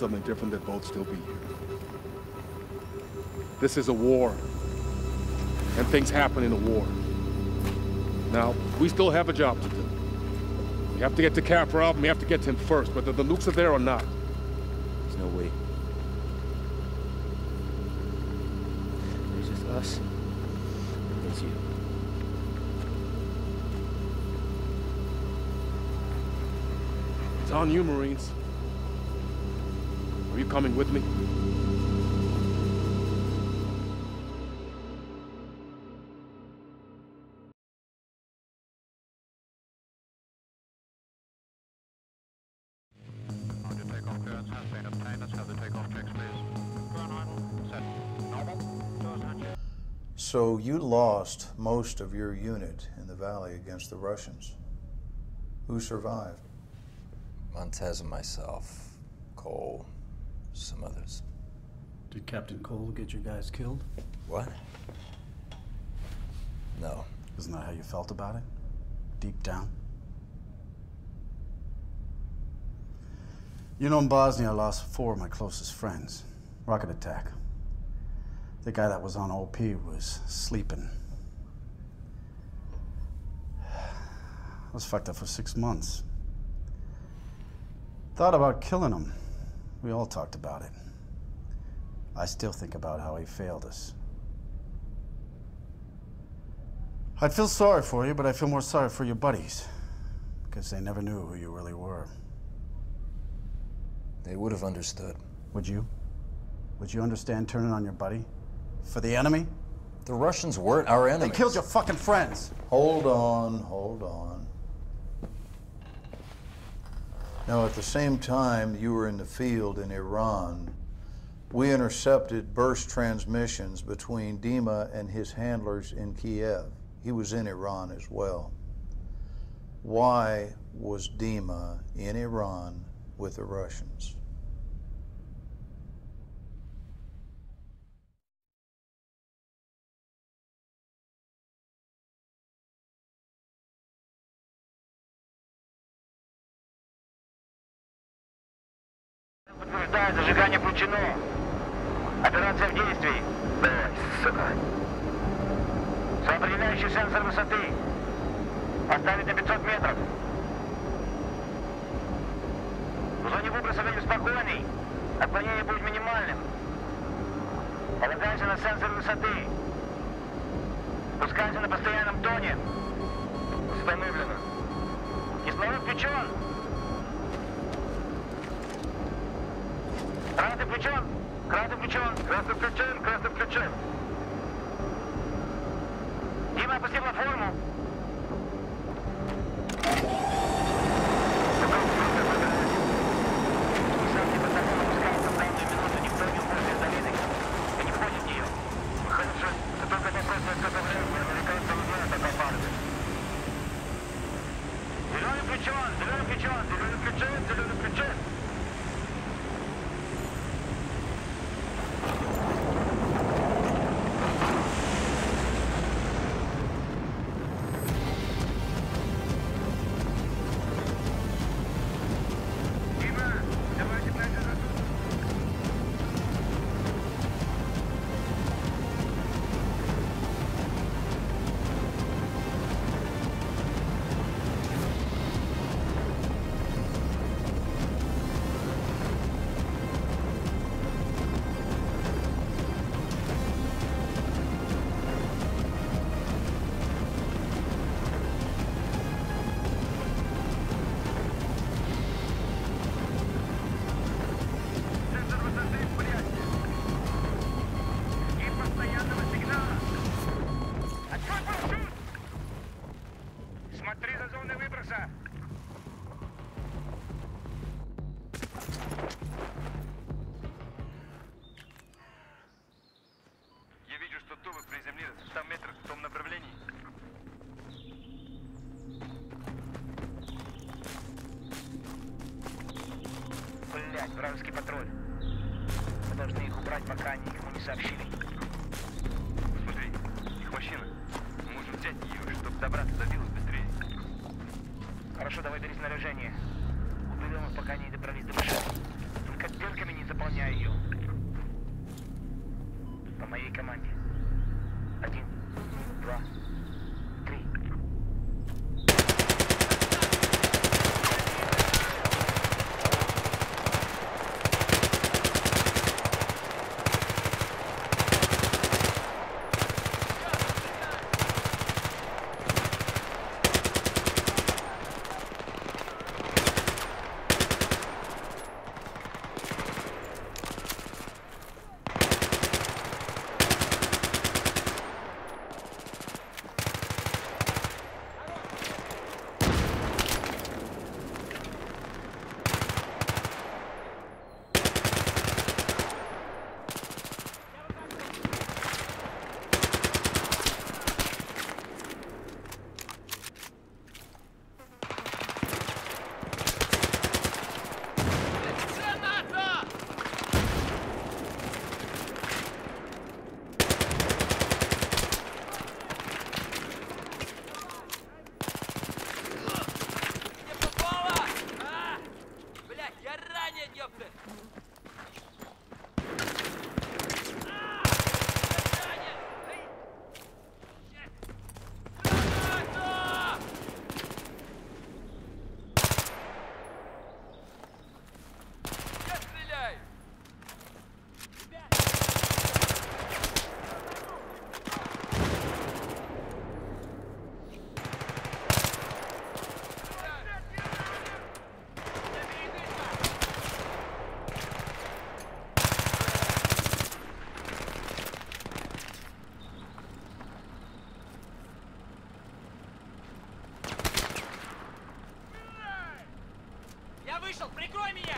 something different, they'd both still be here. This is a war. And things happen in a war. Now, we still have a job to do. We have to get to Kafarov, and we have to get to him first, whether the nukes are there or not. There's no way. There's just us. And there's you. It's on you, Marines you coming with me? So you lost most of your unit in the valley against the Russians. Who survived? Montez and myself, Cole, some others. Did Captain Cole get your guys killed? What? No. Isn't that how you felt about it? Deep down? You know, in Bosnia, I lost four of my closest friends. Rocket attack. The guy that was on OP was sleeping. I was fucked up for six months. Thought about killing him. We all talked about it. I still think about how he failed us. I'd feel sorry for you, but I feel more sorry for your buddies. Because they never knew who you really were. They would have understood. Would you? Would you understand turning on your buddy? For the enemy? The Russians weren't our They enemies. killed your fucking friends! Hold on, hold on. Now, at the same time you were in the field in Iran, we intercepted burst transmissions between Dima and his handlers in Kiev. He was in Iran as well. Why was Dima in Iran with the Russians? Определяющий сенсор высоты. Поставить на 500 метров. В зоне выброса ветер спокойный. Отклонение будет минимальным. Полагайся на сенсор высоты. Пускайся на постоянном тоне. Установлено. Кислород включен! Красный включен! Красный включен! Красный выброса. Я вижу, что тубы приземлились 100 метрах в том направлении. Блять, вражеский патруль. Мы должны их убрать, пока они никому не сообщили. Смотри, их машина. Мы можем взять ее, чтобы добраться до виллы. Хорошо, давай переснаряжение. Уберем их, пока они не добрались до машины. Только дырками не заполняй ее. По моей команде. Я вышел, прикрой меня!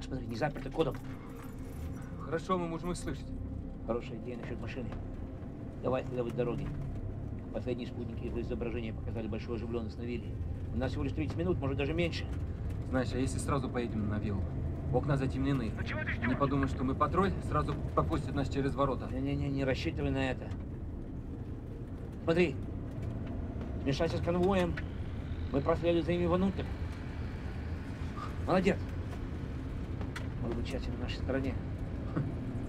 Смотри, не заперто кодом. Хорошо, мы можем их слышать. Хорошая идея насчет машины. Давай следовать дороге. Последние спутники его изображения показали большую оживленность на вилле. У нас всего лишь 30 минут, может даже меньше. Знаешь, а если сразу поедем на виллу? Окна затемнены. Ну чего ты ждешь? Не подумай, что мы патруль, сразу пропустят нас через ворота. Не-не-не, не рассчитывай на это. Смотри, смешайся с конвоем. Мы проследуем за ними внутрь. Молодец. Может быть, счастье на нашей стороне.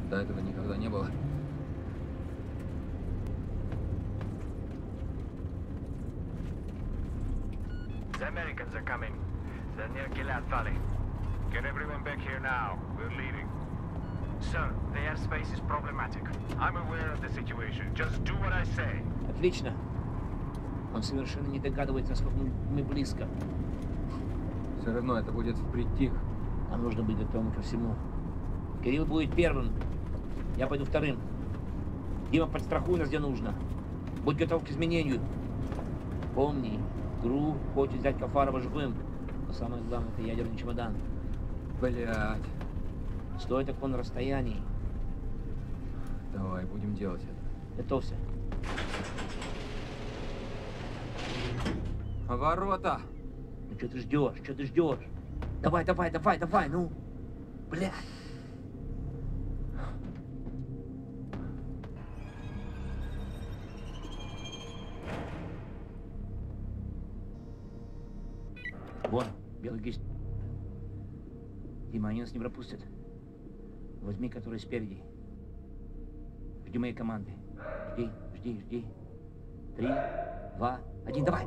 До этого никогда не было. Americans are coming. They're near Gilad Valley. Get everyone back here now. We're leaving. Sir, the airspace is problematic. I'm aware of the situation. Just do what I say. Отлично. Он совершенно не догадывается, насколько мы- мы близко. Все равно это будет впритих. Нам нужно быть готовым ко всему. Кирилл будет первым. Я пойду вторым. Дима, подстрахуй нас, где нужно. Будь готов к изменению. Помни, ГРУ хочет взять Кафарова живым. Но самое главное, это ядерный чемодан. Блять. Стой так на расстоянии. Давай, будем делать это. Готовься. Ворота! Ну что ты ждешь? Что ты ждешь? Давай, давай, давай, давай, ну. Блядь. Они нас не пропустят. Возьми, который спереди. Жди моей команды. Жди, жди, жди. Три, два, один, давай!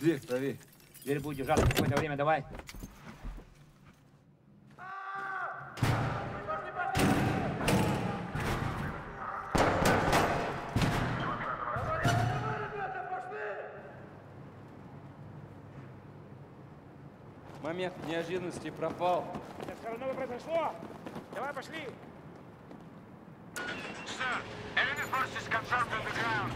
Дверь, проверь. Дверь будет держаться какое-то время, давай. Момент неожиданности пропал. Sir, enemy forces confirmed on the ground.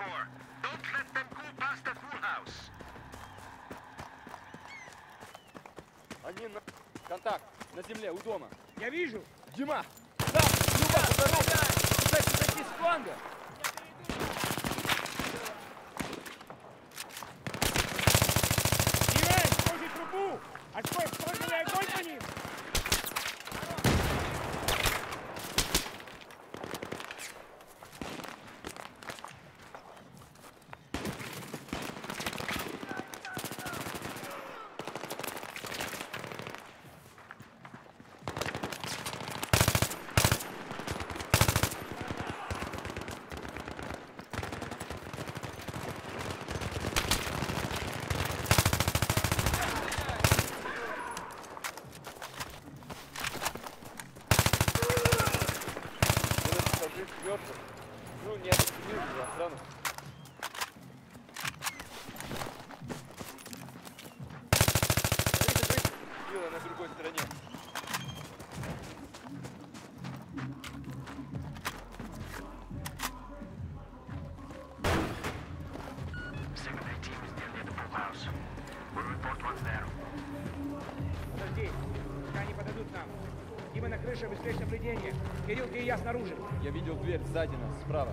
for. Don't let them go past the courthouse. Они на... Контакт. На земле, у дома. Я вижу. Дима! Да! Люба, здорово! Кстати, зайди с фланга! идут нам. Дима на крыше, быстрее наблюдение. Кирилл, ты и я снаружи. Я видел дверь сзади нас, справа.